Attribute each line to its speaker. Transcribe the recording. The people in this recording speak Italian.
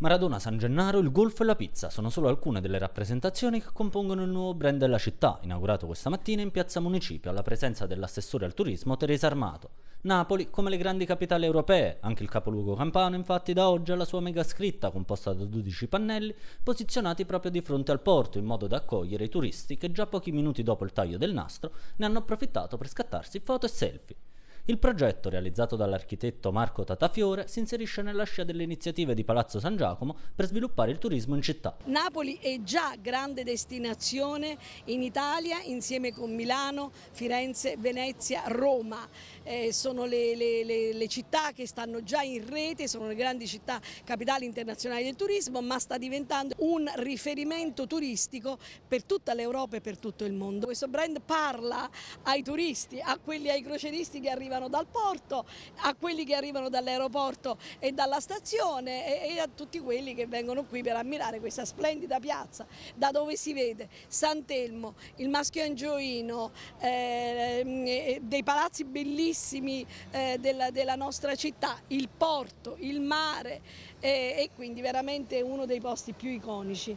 Speaker 1: Maradona, San Gennaro, il golf e la pizza sono solo alcune delle rappresentazioni che compongono il nuovo brand della città, inaugurato questa mattina in piazza Municipio alla presenza dell'assessore al turismo Teresa Armato. Napoli, come le grandi capitali europee, anche il capoluogo campano infatti da oggi ha la sua mega scritta composta da 12 pannelli posizionati proprio di fronte al porto in modo da accogliere i turisti che già pochi minuti dopo il taglio del nastro ne hanno approfittato per scattarsi foto e selfie. Il progetto, realizzato dall'architetto Marco Tatafiore, si inserisce nella scia delle iniziative di Palazzo San Giacomo per sviluppare il turismo in città.
Speaker 2: Napoli è già grande destinazione in Italia insieme con Milano, Firenze, Venezia, Roma. Eh, sono le, le, le, le, città che stanno già in rete, sono le grandi città capitali internazionali del turismo, ma sta diventando un riferimento turistico per tutta l'Europa e per tutto il mondo. Questo brand parla ai turisti, a quelli ai croceristi che arrivano arrivano dal porto, a quelli che arrivano dall'aeroporto e dalla stazione e, e, a tutti quelli che vengono qui per ammirare questa splendida piazza da dove si vede Sant'Elmo, il Maschio Angioino, eh, dei palazzi bellissimi eh, della, della, nostra città, il porto, il mare eh, e quindi veramente uno dei posti più iconici.